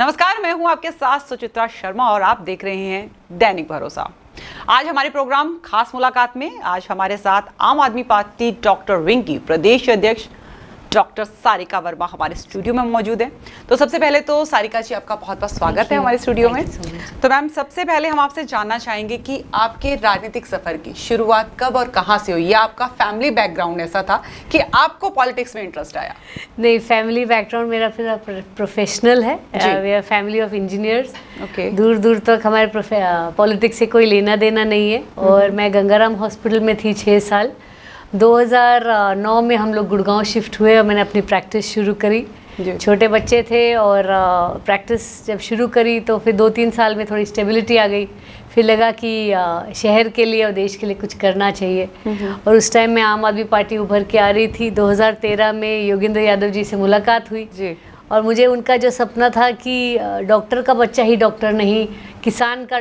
नमस्कार, मैं हूँ आपके साथ सुचित्रा शर्मा और आप देख रहे हैं दैनिक भरोसा। आज हमारे प्रोग्राम खास मुलाकात में आज हमारे साथ आम आदमी पार्टी डॉक्टर विंकी प्रदेश अध्यक्ष डॉक्टर सारिका वर्मा हमारे स्टूडियो में मौजूद है। तो सबसे पहले तो सारिका जी आपका बहुत बहुत स्वागत है हमारे स्टूडियो में। तो मैम सबसे पहले हम आपसे जानना चाहेंगे कि आपके राजनीतिक सफ़र की शुरुआत कब और कहाँ से हुई? या आपका फैमिली बैकग्राउंड ऐसा था कि आपको पॉलिटिक्स में इंटरेस्ट आया। नहीं फैमिली बैकग्राउंड मेरा फिर प्रोफेशनल है। फैमिली ऑफ़ इंजीनियर्स ओके दूर दूर तक हमारे पॉलिटिक्स से कोई लेना देना नहीं है। और मैं गंगाराम हॉस्पिटल में थी छः साल। 2009 में हम लोग गुड़गांव शिफ्ट हुए और मैंने अपनी प्रैक्टिस शुरू करी। छोटे बच्चे थे और प्रैक्टिस जब शुरू करी तो फिर दो तीन साल में थोड़ी स्टेबिलिटी आ गई। फिर लगा कि शहर के लिए और देश के लिए कुछ करना चाहिए। और उस टाइम में आम आदमी पार्टी उभर के आ रही थी। 2013 में योगेंद्र यादव जी से मुलाकात हुई। जी। और मुझे उनका जो सपना था कि डॉक्टर का बच्चा ही डॉक्टर नहीं किसान का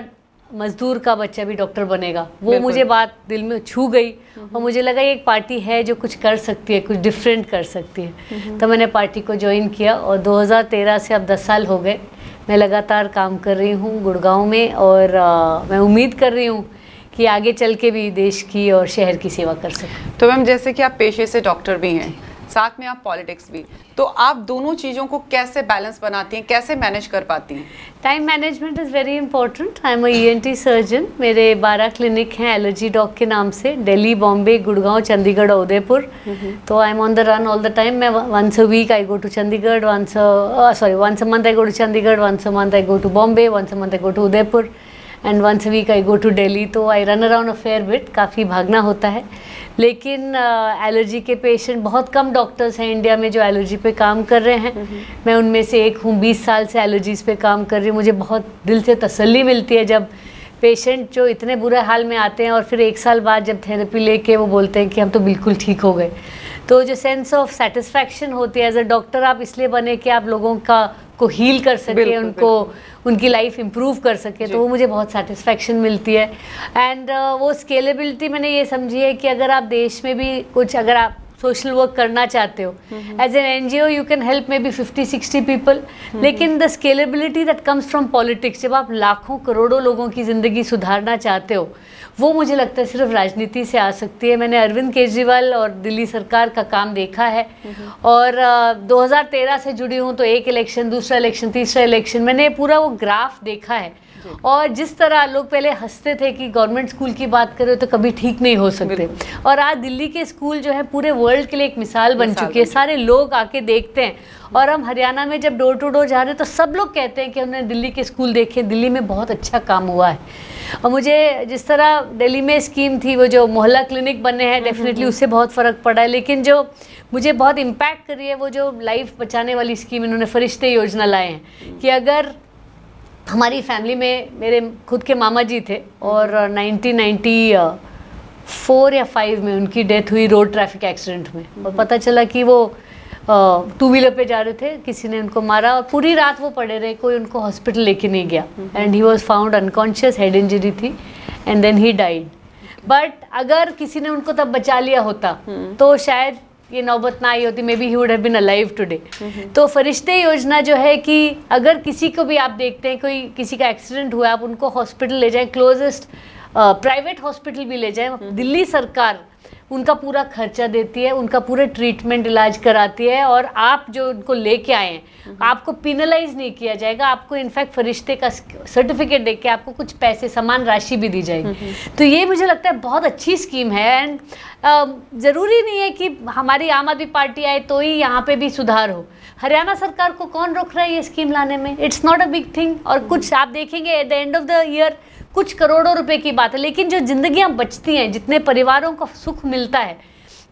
मजदूर का बच्चा भी डॉक्टर बनेगा। वो मुझे बात दिल में छू गई और मुझे लगा ये एक पार्टी है जो कुछ कर सकती है कुछ डिफरेंट कर सकती है। तो मैंने पार्टी को ज्वाइन किया और 2013 से अब 10 साल हो गए। मैं लगातार काम कर रही हूँ गुड़गांव में और अ, मैं उम्मीद कर रही हूँ कि आगे चल के भी देश की और शहर की सेवा कर सकूँ। तो मैम जैसे कि आप पेशे से डॉक्टर भी हैं साथ में आप पॉलिटिक्स भी। तो आप दोनों चीज़ों को कैसे बैलेंस बनाती हैं कैसे मैनेज कर पाती हैं? Time management is very important I am E N T surgeon मेरे बारह क्लिनिक हैं एलर्जी डॉग के नाम से। दिल्ली बॉम्बे गुड़गांव चंडीगढ़ और उदयपुर तो I am on the run all the time मैं once a week I go to Chandigarh once sorry once a month I go to Chandigarh once a month I go to Bombay once a month I go to Udaipur. And once a week I go to Delhi तो I run around a fair bit काफ़ी भागना होता है। लेकिन allergy के patient बहुत कम doctors हैं India में जो एलर्जी पे काम कर रहे हैं। मैं उनमें से एक हूँ बीस साल से एलर्जीज़ पे काम कर रही हूँ। मुझे बहुत दिल से तसल्ली मिलती है जब पेशेंट जो इतने बुरे हाल में आते हैं और फिर एक साल बाद जब थेरेपी लेके वो बोलते हैं कि हम तो बिल्कुल ठीक हो गए। तो जो सेंस ऑफ़ सेटिस्फैक्शन होती है एज अ डॉक्टर आप इसलिए बने कि आप लोगों का को हील कर सके उनको उनकी लाइफ इम्प्रूव कर सके तो वो मुझे बहुत सेटिस्फेक्शन मिलती है। एंड uh, वो स्केलेबिलिटी मैंने ये समझी है कि अगर आप देश में भी कुछ अगर आप सोशल वर्क करना चाहते हो. As an N G O you can help maybe fifty sixty people लेकिन the scalability that comes from politics जब आप लाखों करोड़ों लोगों की ज़िंदगी सुधारना चाहते हो वो मुझे लगता है सिर्फ़ राजनीति से आ सकती है. मैंने अरविंद केजरीवाल और दिल्ली सरकार का काम देखा है. और अ, 2013 से जुड़ी हूँ तो एक इलेक्शन दूसरा इलेक्शन तीसरा इलेक्शन मैंने पूरा वो ग्राफ देखा है. और जिस तरह लोग पहले हँसते थे कि गवर्नमेंट स्कूल की बात करें तो कभी ठीक नहीं हो सकते। और आज दिल्ली के स्कूल जो है पूरे वर्ल्ड के लिए एक मिसाल बन चुकी है। सारे लोग आके देखते हैं। और हम हरियाणा में जब डोर टू डोर जा रहे हैं तो सब लोग कहते हैं कि हमने दिल्ली के स्कूल देखे। दिल्ली में बहुत अच्छा काम हुआ है। और मुझे जिस तरह दिल्ली में स्कीम थी वो जो मोहल्ला क्लिनिक बने हैं डेफिनेटली उससे बहुत फ़र्क पड़ा है। लेकिन जो मुझे बहुत इम्पैक्ट करी है वो जो लाइफ बचाने वाली स्कीम इन्होंने फरिश्ते योजना लाए हैं कि अगर हमारी फैमिली में मेरे खुद के मामा जी थे और 1994 या फाइव में उनकी डेथ हुई रोड ट्रैफ़िक एक्सीडेंट में। और पता चला कि वो टू व्हीलर पे जा रहे थे किसी ने उनको मारा और पूरी रात वो पड़े रहे कोई उनको हॉस्पिटल लेके नहीं गया। And he was found unconscious head injury थी and then he died but अगर किसी ने उनको तब बचा लिया होता तो शायद ये नौबत ना आई होती maybe he would have been alive today तो फरिश्ते योजना जो है कि अगर किसी को भी आप देखते हैं, कोई किसी का एक्सीडेंट हुआ, आप उनको हॉस्पिटल ले जाएँ क्लोजेस्ट प्राइवेट हॉस्पिटल भी ले जाएँ, दिल्ली सरकार उनका पूरा खर्चा देती है उनका पूरे ट्रीटमेंट इलाज कराती है और आप जो उनको लेके आए हैं आपको पिनलाइज नहीं किया जाएगा आपको इनफैक्ट फरिश्ते का सर्टिफिकेट दे के आपको कुछ पैसे समान राशि भी दी जाएगी। तो ये मुझे लगता है बहुत अच्छी स्कीम है एंड ज़रूरी नहीं है कि हमारी आम आदमी पार्टी आए तो ही यहाँ पे भी सुधार हो। हरियाणा सरकार को कौन रोक रहा है ये स्कीम लाने में? It's not a big thing और कुछ आप देखेंगे at the end of the year कुछ करोड़ों रुपए की बात है, लेकिन जो जिंदगियाँ बचती हैं, जितने परिवारों को सुख मिलता है,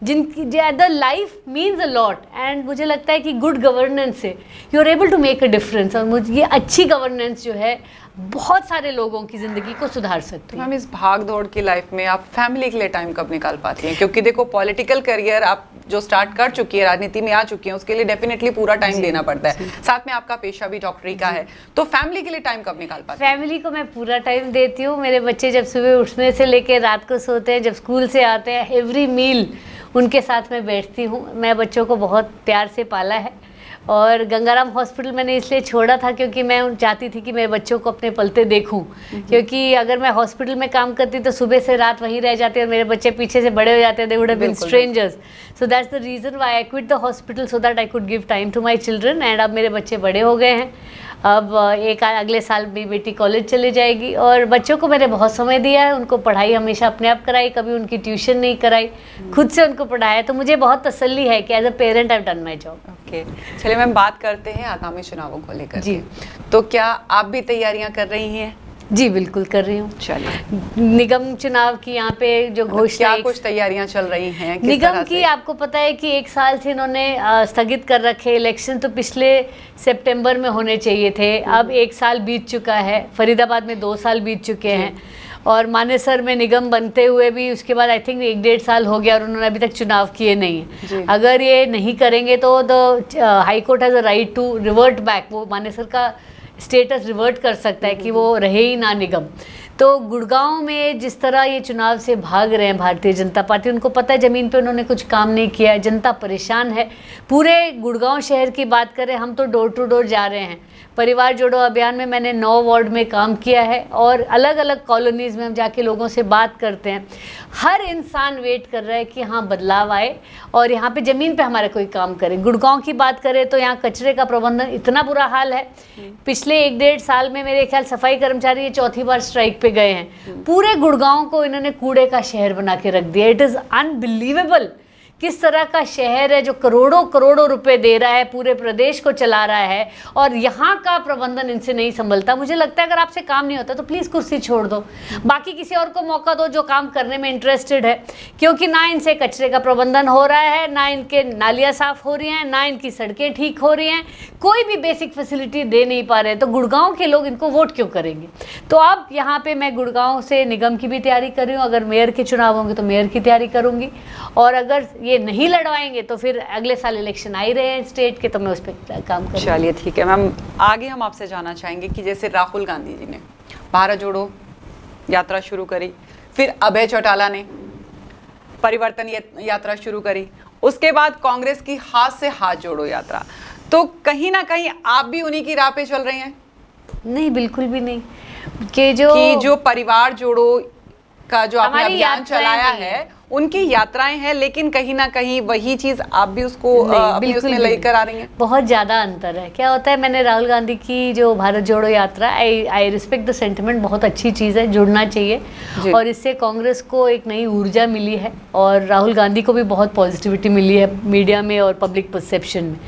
जिनकी the life means a lot and मुझे लगता है कि गुड गवर्नेंस से you are able to make a difference और मुझे, ये अच्छी गवर्नेंस जो है, बहुत सारे लोगों की ज़िंदगी को सुधार सकती है। मैम, इस भाग दौड़ की लाइफ में आप फैमिली के लिए टाइम कब निकाल पाती हैं? क्योंकि देखो पॉलिटिकल करियर आप जो स्टार्ट कर चुकी है राजनीति में आ चुकी है उसके लिए डेफिनेटली पूरा टाइम देना पड़ता है। साथ में आपका पेशा भी डॉक्टरी का है। तो फैमिली के लिए टाइम कब निकाल पाते फैमिली को मैं पूरा टाइम देती हूँ। मेरे बच्चे जब सुबह उठने से लेकर रात को सोते हैं जब स्कूल से आते हैं एवरी मील उनके साथ मैं बैठती हूँ। मैं बच्चों को बहुत प्यार से पाला है। और गंगाराम हॉस्पिटल मैंने इसलिए छोड़ा था क्योंकि मैं चाहती थी कि मेरे बच्चों को अपने पलते देखूँ। क्योंकि अगर मैं हॉस्पिटल में काम करती तो सुबह से रात वहीं रह जाती और मेरे बच्चे पीछे से बड़े हो जाते they would have been strangers so that's the reason why I quit the hospital so that I could give time to my children and अब मेरे बच्चे बड़े हो गए हैं। अब एक अगले साल मेरी बेटी कॉलेज चले जाएगी और बच्चों को मैंने बहुत समय दिया है उनको पढ़ाई हमेशा अपने आप कराई कभी उनकी ट्यूशन नहीं कराई खुद से उनको पढ़ाया तो मुझे बहुत तसल्ली है कि as a parent I done my job okay चलिए मैम बात करते हैं आगामी चुनावों को लेकर जी। तो क्या आप भी तैयारियाँ कर रही हैं? जी बिल्कुल कर रही हूँ। चलिए। निगम चुनाव की यहाँ पे जो घोषणा क्या कुछ तैयारियाँ चल रही हैं? निगम की आपको पता है कि एक साल से इन्होंने स्थगित कर रखे इलेक्शन तो पिछले सितंबर में होने चाहिए थे। अब एक साल बीत चुका है फरीदाबाद में दो साल बीत चुके हैं। और मानेसर में निगम बनते हुए भी उसके बाद आई थिंक एक डेढ़ साल हो गया और उन्होंने अभी तक चुनाव किए नहीं अगर ये नहीं करेंगे तो the High Court has a right to revert back वो मानेसर का स्टेटस रिवर्ट कर सकता है कि वो रहे ही ना निगम। तो गुड़गांव में जिस तरह ये चुनाव से भाग रहे हैं भारतीय जनता पार्टी उनको पता है ज़मीन पे उन्होंने कुछ काम नहीं किया है जनता परेशान है। पूरे गुड़गांव शहर की बात करें हम तो डोर टू डोर जा रहे हैं। परिवार जोड़ो अभियान में मैंने नौ वार्ड में काम किया है और अलग अलग कॉलोनीज़ में हम जाके लोगों से बात करते हैं। हर इंसान वेट कर रहा है कि हाँ बदलाव आए और यहाँ पे ज़मीन पे हमारा कोई काम करे। गुड़गांव की बात करें तो यहाँ कचरे का प्रबंधन इतना बुरा हाल है। पिछले एक डेढ़ साल में मेरे ख्याल सफ़ाई कर्मचारी ये चौथी बार स्ट्राइक पे गए हैं। पूरे गुड़गांव को इन्होंने कूड़े का शहर बना के रख दिया। इट इज़ अनबिलीवेबल किस तरह का शहर है जो करोड़ों करोड़ों रुपए दे रहा है, पूरे प्रदेश को चला रहा है और यहाँ का प्रबंधन इनसे नहीं संभलता। मुझे लगता है अगर आपसे काम नहीं होता तो प्लीज़ कुर्सी छोड़ दो। बाकी किसी और को मौका दो जो काम करने में इंटरेस्टेड है, क्योंकि ना इनसे कचरे का प्रबंधन हो रहा है, ना इनके नालियाँ साफ़ हो रही हैं, ना इनकी सड़कें ठीक हो रही हैं, कोई भी बेसिक फैसिलिटी दे नहीं पा रहे तो गुड़गांव के लोग इनको वोट क्यों करेंगे? तो अब यहाँ पे मैं गुड़गांव से निगम की भी तैयारी कर रही हूँ। अगर मेयर के चुनाव होंगे तो मेयर की तैयारी करूँगी। और अगर ये नहीं लड़वाएँगे तो फिर अगले साल इलेक्शन आ ही रहे हैं स्टेट के तो मैं उस पर काम करूँगी। चलिए ठीक है मैम आगे हम आपसे जानना चाहेंगे कि जैसे राहुल गांधी जी ने भारत जोड़ो यात्रा शुरू करी फिर अभय चौटाला ने परिवर्तन यात्रा शुरू करी उसके बाद कांग्रेस की हाथ से हाथ जोड़ो यात्रा। तो कहीं ना कहीं आप भी उन्हीं की राह पे चल रहे हैं? नहीं बिल्कुल भी नहीं। कि जो कि जो परिवार जोड़ो का जो आपने अभियान चलाया है उनकी यात्राएँ हैं लेकिन कहीं ना कहीं वही चीज़ आप भी उसको उसमें लेकर आ रही हैं। बहुत ज़्यादा अंतर है। क्या होता है मैंने राहुल गांधी की जो Bharat Jodo Yatra I I respect the sentiment बहुत अच्छी चीज़ है जुड़ना चाहिए। और इससे कांग्रेस को एक नई ऊर्जा मिली है और राहुल गांधी को भी बहुत पॉजिटिविटी मिली है मीडिया में और पब्लिक परसेप्शन में।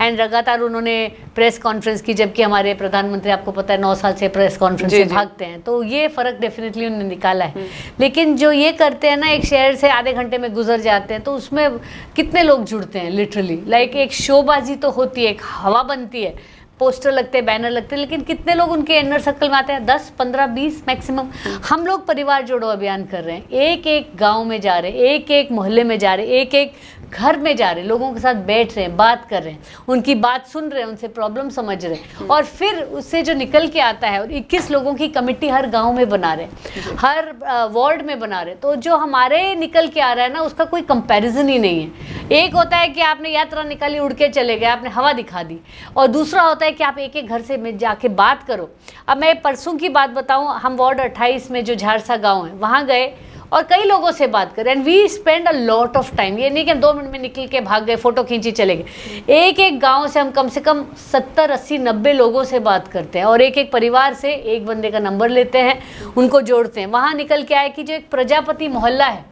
एंड लगातार उन्होंने प्रेस कॉन्फ्रेंस की जबकि हमारे प्रधानमंत्री आपको पता है नौ साल से प्रेस कॉन्फ्रेंस से भागते हैं। तो ये फ़र्क डेफिनेटली उन्होंने निकाला है। लेकिन जो ये करते हैं ना एक शहर से आधे घंटे में गुजर जाते हैं तो उसमें कितने लोग जुड़ते हैं लिटरली लाइक एक शोबाजी तो होती है, एक हवा बनती है, पोस्टर लगते हैं बैनर लगते हैं, लेकिन कितने लोग उनके इनर सर्कल में आते हैं? दस, पंद्रह, बीस मैक्सिमम हम लोग परिवार जोड़ो अभियान कर रहे हैं एक एक गाँव में जा रहे हैं एक एक मोहल्ले में जा रहे हैं एक एक घर में जा रहे हैं, लोगों के साथ बैठ रहे हैं, बात कर रहे हैं, उनकी बात सुन रहे हैं, उनसे प्रॉब्लम समझ रहे हैं और फिर उससे जो निकल के आता है और 21 लोगों की कमिटी हर गाँव में बना रहे हैं, हर वार्ड में बना रहे हैं। तो जो हमारे निकल के आ रहा है ना, उसका कोई कंपेरिजन ही नहीं है। एक होता है कि आपने यात्रा निकाली, उड़ के चले गए, आपने हवा दिखा दी। और दूसरा होता है कि आप एक एक घर से जाके बात करो। अब मैं परसों की बात बताऊँ, हम वार्ड 28 में जो झारसा गाँव है, वहाँ गए और कई लोगों से बात करें and we spend a lot of time ये नहीं कि हम दो मिनट में निकल के भाग गए फ़ोटो खींची, चले गए। एक एक गाँव से हम कम से कम सत्तर, अस्सी, नब्बे लोगों से बात करते हैं और एक एक परिवार से एक बंदे का नंबर लेते हैं, उनको जोड़ते हैं। वहाँ निकल के आए कि जो एक प्रजापति मोहल्ला है,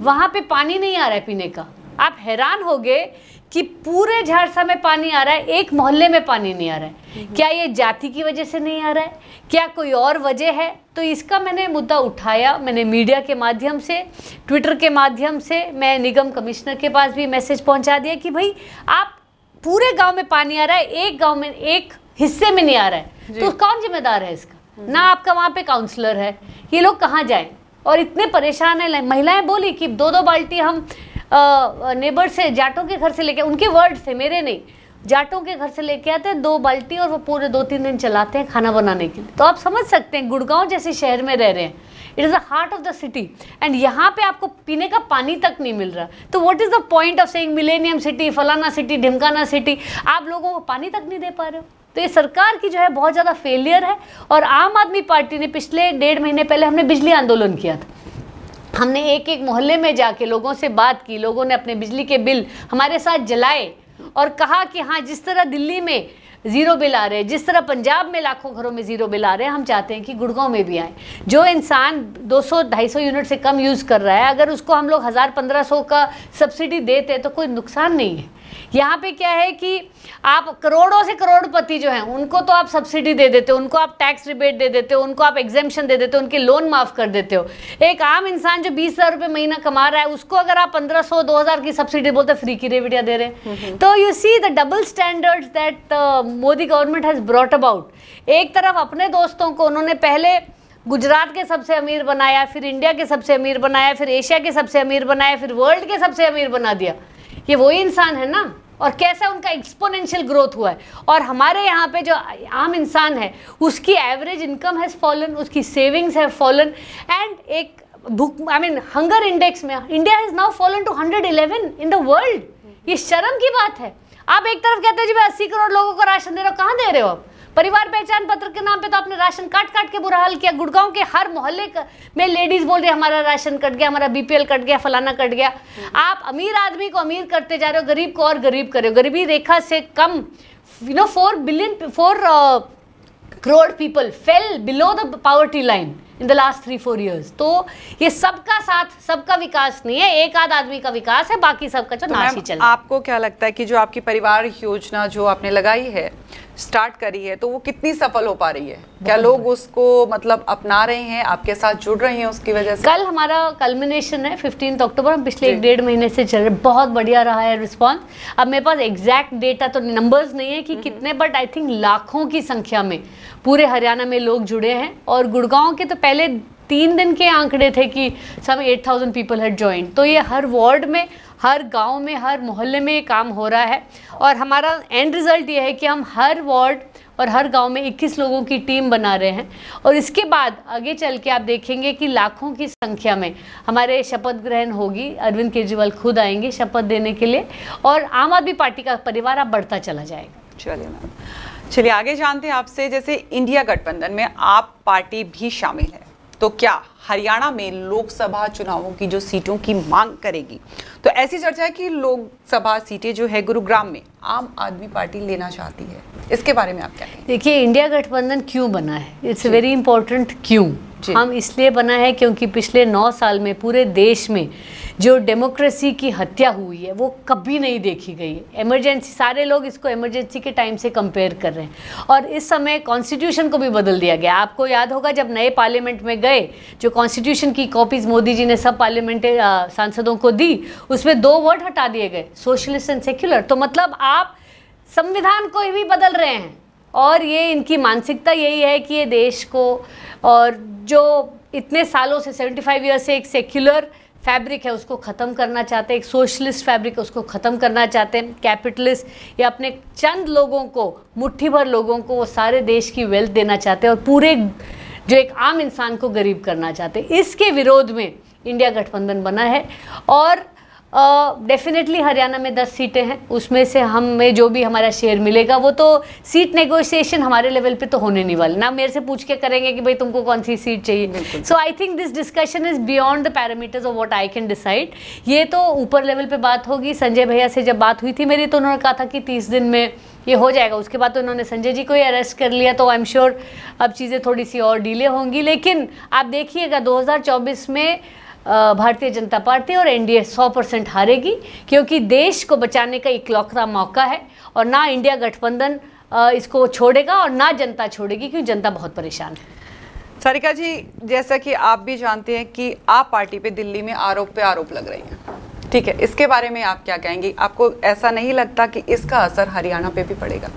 वहाँ पर पानी नहीं आ रहा है पीने का। आप हैरान हो गए कि पूरे झारसा में पानी आ रहा है एक मोहल्ले में पानी नहीं आ रहा है। क्या ये जाति की वजह से नहीं आ रहा है? क्या कोई और वजह है? तो इसका मैंने मुद्दा उठाया मैंने मीडिया के माध्यम से ट्विटर के माध्यम से मैं निगम कमिश्नर के पास भी मैसेज पहुँचा दिया कि भाई आप पूरे गाँव में पानी आ रहा है एक गाँव में एक हिस्से में नहीं आ रहा है। तो कौन जिम्मेदार है इसका? ना आपका वहाँ पे काउंसलर है। ये लोग कहाँ जाए? और इतने परेशान है महिलाएँ बोली कि दो दो बाल्टी हम नेबर से, जाटों के घर से लेके, उनके वर्ड थे, मेरे नहीं। जाटों के घर से लेके आते हैं, दो बाल्टी और वो पूरे दो तीन दिन चलाते हैं खाना बनाने के लिए। तो आप समझ सकते हैं, गुड़गांव जैसे शहर में रह रहे हैं। It is the heart of the city and यहाँ पे आपको पीने का पानी तक नहीं मिल रहा। तो what is the point of saying millennium city फलाना सिटी ढिमकाना सिटी आप लोगों को पानी तक नहीं दे पा रहे हो। तो ये सरकार की जो है, बहुत ज़्यादा फेलियर है। और आम आदमी पार्टी ने पिछले डेढ़ महीने पहले हमने बिजली आंदोलन किया था। हमने एक एक मोहल्ले में जाके लोगों से बात की, लोगों ने अपने बिजली के बिल हमारे साथ जलाए और कहा कि हाँ जिस तरह दिल्ली में ज़ीरो बिल आ रहे हैं, जिस तरह पंजाब में लाखों घरों में ज़ीरो बिल आ रहे हैं, हम चाहते हैं कि गुड़गांव में भी आए। जो इंसान 200-250 यूनिट से कम यूज़ कर रहा है, अगर उसको हम लोग हज़ार पंद्रह सौ का सब्सिडी देते हैं तो कोई नुकसान नहीं है। यहाँ पे क्या है कि आप करोड़ों से करोड़पति जो हैं उनको तो आप सब्सिडी दे देते हो उनको आप टैक्स रिबेट दे देते हो उनको आप एग्जेम्पन दे देते हो उनके लोन माफ़ कर देते हो। एक आम इंसान जो बीस हज़ार रुपये महीना कमा रहा है उसको अगर आप पंद्रह सौ दो हज़ार की सब्सिडी बोलते फ्री की रेविटिया दे रहे हैं। तो you see the double standards that Modi government has brought about एक तरफ़ अपने दोस्तों को उन्होंने पहले गुजरात के सबसे अमीर बनाया फिर इंडिया के सबसे अमीर बनाया फिर एशिया के सबसे अमीर बनाया फिर वर्ल्ड के सबसे अमीर बना दिया। ये वही इंसान है ना? और कैसा उनका एक्सपोनेंशियल ग्रोथ हुआ है? और हमारे यहाँ पे जो आम इंसान है, उसकी एवरेज इनकम हैज़ फॉलन उसकी सेविंग्स है फॉलन एंड एक भूख आई मीन हंगर इंडेक्स में India has now fallen to 111 in the world ये शर्म की बात है। आप एक तरफ़ कहते हो जी भाई अस्सी करोड़ लोगों को राशन दे रहे हो, कहाँ दे रहे हो आप? परिवार पहचान पत्र के नाम पे तो आपने राशन काट काट के बुरा हाल किया। गुड़गांव के हर मोहल्ले में लेडीज़ बोल रही हमारा राशन कट गया, हमारा बीपीएल कट गया, फलाना कट गया। आप अमीर आदमी को अमीर करते जा रहे हो, गरीब को और गरीब कर रहे हो। गरीबी रेखा से कम you know four billion four crore people fell below the poverty line in the last three four years तो ये सबका साथ सबका विकास नहीं है एक आध आदमी का विकास है बाकी सबका जो तो नाश ही चल आपको क्या लगता है कि जो आपकी परिवार योजना जो आपने लगाई है स्टार्ट करी है तो वो कितनी सफल हो पा रही है? क्या लोग उसको मतलब अपना रहे हैं आपके साथ जुड़ रहे हैं उसकी वजह से? कल हमारा कल्मिनेशन है फिफ्टीन अक्टूबर हम पिछले एक डेढ़ महीने से चल रहे बहुत बढ़िया रहा है रिस्पॉन्स अब मेरे पास एग्जैक्ट डेटा तो नंबर्स नहीं है कि कितने बट आई थिंक लाखों की संख्या में पूरे हरियाणा में लोग जुड़े हैं और गुड़गांव के तो पहले तीन दिन के आंकड़े थे कि eight thousand people had join तो ये हर वार्ड में, हर गाँव में, हर मोहल्ले में ये काम हो रहा है। और हमारा एंड रिज़ल्ट ये है कि हम हर वार्ड और हर गाँव में 21 लोगों की टीम बना रहे हैं। और इसके बाद आगे चल के आप देखेंगे कि लाखों की संख्या में हमारे शपथ ग्रहण होगी। अरविंद केजरीवाल खुद आएँगे शपथ देने के लिए। और आम आदमी पार्टी का परिवार अब बढ़ता चला जाएगा। चलिए मैम। चलिए आगे जानते हैं आपसे जैसे इंडिया गठबंधन में आप पार्टी भी शामिल है तो क्या हरियाणा में लोकसभा चुनावों की जो सीटों की मांग करेगी तो ऐसी चर्चा है कि लोकसभा सीटें जो है गुरुग्राम में आम आदमी पार्टी लेना चाहती है। इसके बारे में आप क्या कहेंगे? देखिए इंडिया गठबंधन क्यों बना है? इट्स वेरी इंपॉर्टेंट क्यों? हम इसलिए बना है क्योंकि पिछले नौ साल में पूरे देश में जो डेमोक्रेसी की हत्या हुई है, वो कभी नहीं देखी गई है। इमरजेंसी सारे लोग इसको इमरजेंसी के टाइम से कंपेयर कर रहे हैं। और इस समय कॉन्स्टिट्यूशन को भी बदल दिया गया। आपको याद होगा जब नए पार्लियामेंट में गए, जो कॉन्स्टिट्यूशन की कॉपीज़ मोदी जी ने सब पार्लियामेंट सांसदों को दी, उसमें दो वर्ड हटा दिए गए सोशलिस्ट एंड सेक्युलर तो मतलब आप संविधान को भी बदल रहे हैं। और ये इनकी मानसिकता यही है कि ये देश को और जो इतने सालों से 75 फाइव ईयर से एक सेक्युलर फैब्रिक है, उसको ख़त्म करना चाहते हैं, एक सोशलिस्ट फैब्रिक है, उसको ख़त्म करना चाहते हैं, कैपिटलिस्ट, या अपने चंद लोगों को, मुट्ठी भर लोगों को वो सारे देश की वेल्थ देना चाहते हैं और पूरे जो एक आम इंसान को गरीब करना चाहते हैं। इसके विरोध में इंडिया गठबंधन बना है और डेफिनेटली uh, हरियाणा में दस सीटें हैं। उसमें से हमें जो भी हमारा शेयर मिलेगा वो तो सीट नेगोशिएशन हमारे लेवल पे तो होने नहीं वाले। ना मेरे से पूछ के करेंगे कि भाई तुमको कौन सी सीट चाहिए। So I think this discussion is beyond the parameters of what I can decide ये तो ऊपर लेवल पे बात होगी। संजय भैया से जब बात हुई थी मेरी तो उन्होंने कहा था कि तीस दिन में ये हो जाएगा। उसके बाद तो उन्होंने संजय जी को ही अरेस्ट कर लिया तो आई एम श्योर अब चीज़ें थोड़ी सी और डीले होंगी। लेकिन आप देखिएगा 2024 में भारतीय जनता पार्टी और एनडीए 100 परसेंट हारेगी क्योंकि देश को बचाने का इकलौता मौका है और ना इंडिया गठबंधन इसको छोड़ेगा और ना जनता छोड़ेगी क्योंकि जनता बहुत परेशान है। सारिका जी जैसा कि आप भी जानते हैं कि आप पार्टी पे दिल्ली में आरोप पे आरोप लग रही हैं। ठीक है इसके बारे में आप क्या कहेंगे? आपको ऐसा नहीं लगता कि इसका असर हरियाणा पे भी पड़ेगा?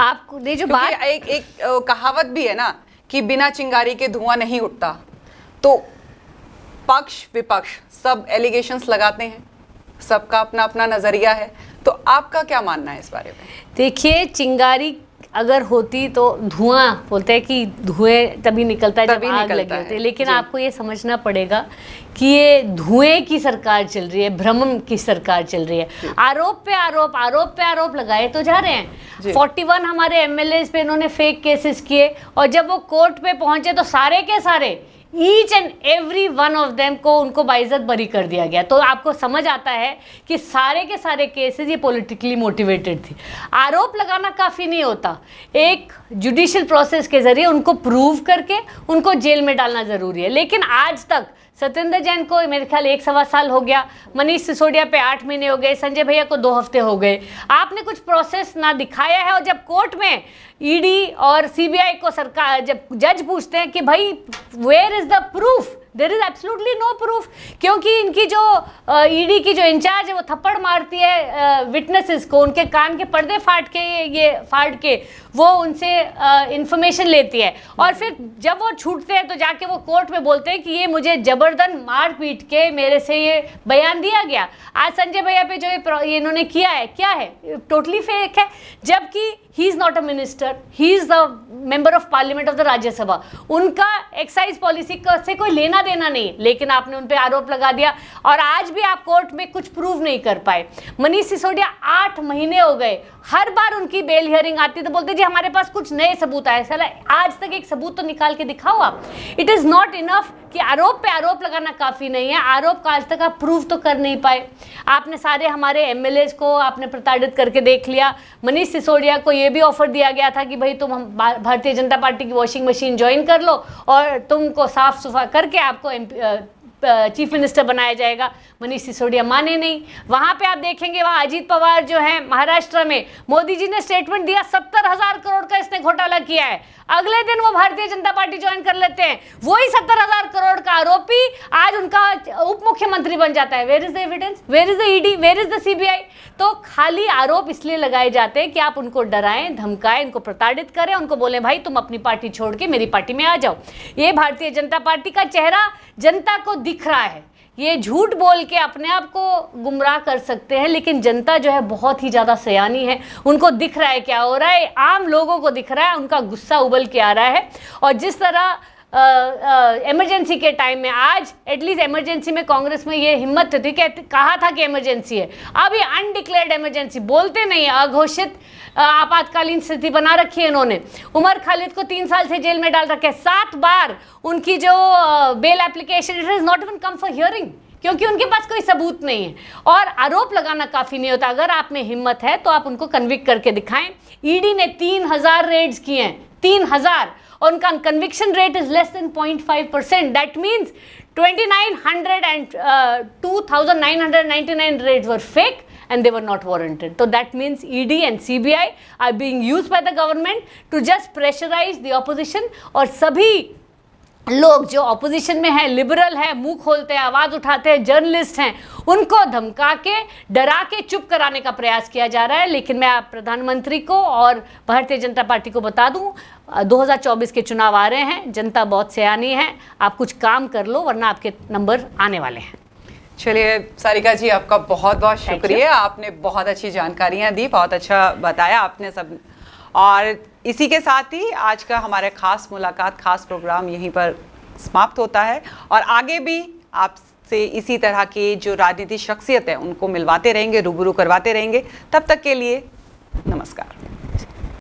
आपको ये जो बात एक एक कहावत भी है ना कि बिना चिंगारी के धुआँ नहीं उठता। तो पक्ष विपक्ष सब एलिगेशंस लगाते हैं सबका अपना अपना नज़रिया है। तो आपका क्या मानना है इस बारे में? देखिए चिंगारी अगर होती तो धुआँ बोलते हैं कि धुएँ तभी निकलता है जब तभी आग निकलता लगी है, होती है। लेकिन आपको ये समझना पड़ेगा कि ये धुएँ की सरकार चल रही है भ्रम की सरकार चल रही है। आरोप पे आरोप आरोप पे आरोप लगाए तो जा रहे। हैं। 41 हमारे एमएलए पे इन्होंने फेक केसेस किए और जब वो कोर्ट पे पहुँचे तो सारे के सारे each and every one of them को उनको बाइज्जत बरी कर दिया गया। तो आपको समझ आता है कि सारे के सारे केसेस ये पॉलिटिकली मोटिवेटेड थी। आरोप लगाना काफ़ी नहीं होता। एक जुडिशियल प्रोसेस के ज़रिए उनको प्रूव करके उनको जेल में डालना ज़रूरी है। लेकिन आज तक सत्येंद्र जैन को मेरे ख्याल एक सवा साल हो गया। मनीष सिसोदिया पे आठ महीने हो गए, संजय भैया को दो हफ़्ते हो गए। आपने कुछ प्रोसेस ना दिखाया है और जब कोर्ट में ईडी और सीबीआई को सरकार, जब जज पूछते हैं कि भाई where is the proof there is absolutely no proof क्योंकि इनकी जो ईडी की जो इंचार्ज है, वो थप्पड़ मारती है विटनेसेस को, उनके कान के पर्दे फाड़ के, ये फाड़ के, वो उनसे इंफॉर्मेशन लेती है। और फिर जब वो छूटते हैं तो जाके वो कोर्ट में बोलते हैं कि ये मुझे जबरदन मार पीट के मेरे से ये बयान दिया गया। आज संजय भैया पे जो ये ये इन्होंने किया है, क्या है? टोटली फेक है। जबकि he is not a minister he is the member of parliament of the Rajya Sabha उनका एक्साइज पॉलिसी से कोई लेना देना नहीं, लेकिन आपने उन पे आरोप लगा दिया और आज भी आप कोर्ट में कुछ प्रूव नहीं कर पाए। मनीष सिसोदिया, आठ महीने हो गए, हर बार उनकी बेल हियरिंग आती तो बोलते जी, हमारे पास कुछ नए सबूत आए साला, आज तक एक सबूत तो निकाल के दिखाओ आप। इट इज़ नॉट इनफ कि आरोप पे आरोप लगाना काफ़ी नहीं है, आरोप का आज तक आप प्रूव तो कर नहीं पाए। आपने सारे हमारे एम को आपने प्रताड़ित करके देख लिया। मनीष सिसोदिया को ये भी ऑफ़र दिया गया था कि, भाई, तुम भारतीय जनता पार्टी की वॉशिंग मशीन ज्वाइन कर लो और तुमको साफ़ सुफा करके आपको MP uh, uh, chief minister बनाया जाएगा। मनीष सिसोदिया माने नहीं। वहाँ पे आप देखेंगे, वहाँ अजीत पवार जो है महाराष्ट्र में, मोदी जी ने स्टेटमेंट दिया, सत्तर हज़ार करोड़ का इसने घोटाला किया है। अगले दिन वो भारतीय जनता पार्टी ज्वाइन कर लेते हैं। वही सत्तर हज़ार करोड़ का आरोपी आज उनका उप मुख्यमंत्री बन जाता है। Where is the evidence where is the ED where is the CBI तो खाली आरोप इसलिए लगाए जाते हैं कि आप उनको डराएँ, धमकाएँ उनको प्रताड़ित करें, उनको बोलें, भाई, तुम अपनी पार्टी छोड़ के मेरी पार्टी में आ जाओ। ये भारतीय जनता पार्टी का चेहरा जनता को दिख रहा है। ये झूठ बोल के अपने आप को गुमराह कर सकते हैं, लेकिन जनता जो है बहुत ही ज़्यादा सयानी है। उनको दिख रहा है क्या हो रहा है? आम लोगों को दिख रहा है, उनका गुस्सा उबल के आ रहा है। और जिस तरह इमरजेंसी के टाइम में आज एटलीस्ट इमरजेंसी में कांग्रेस में ये हिम्मत थी कि कहा था कि इमरजेंसी है। अब ये अनडिक्लेयर्ड इमरजेंसी बोलते नहीं अघोषित आपातकालीन स्थिति बना रखी है इन्होंने। उमर खालिद को तीन साल से जेल में डाल रखे सात बार उनकी जो bail application it is not even come for hearing क्योंकि उनके पास कोई सबूत नहीं है। और आरोप लगाना काफ़ी नहीं होता। अगर आप में हिम्मत है तो आप उनको कन्विक्ट करके दिखाएँ। ईडी ने तीन हज़ार रेड्स किए हैं। तीन हज़ार। और उनका conviction rate is less than point five percent that means twenty nine hundred and two thousand nine hundred ninety nine raids were fake and they were not warranted. So that means ED and CBI are being used by the government to just pressurize the opposition और सभी लोग जो opposition में है liberal है मुँह खोलते हैं आवाज़ उठाते हैं जर्नलिस्ट हैं उनको धमका के डरा के चुप कराने का प्रयास किया जा रहा है लेकिन मैं आप प्रधानमंत्री को और भारतीय जनता पार्टी को बता दूँ अ, 2024 के चुनाव आ रहे हैं जनता बहुत सयानी है आप कुछ काम कर लो वरना आपके नंबर आने वाले हैं चलिए सारिका जी आपका बहुत बहुत शुक्रिया। आपने बहुत अच्छी जानकारियाँ दी बहुत अच्छा बताया आपने सब। और इसी के साथ ही आज का हमारा खास मुलाकात खास प्रोग्राम यहीं पर समाप्त होता है। और आगे भी आपसे इसी तरह के जो राजनीतिक शख्सियत है उनको मिलवाते रहेंगे रूबरू करवाते रहेंगे। तब तक के लिए नमस्कार।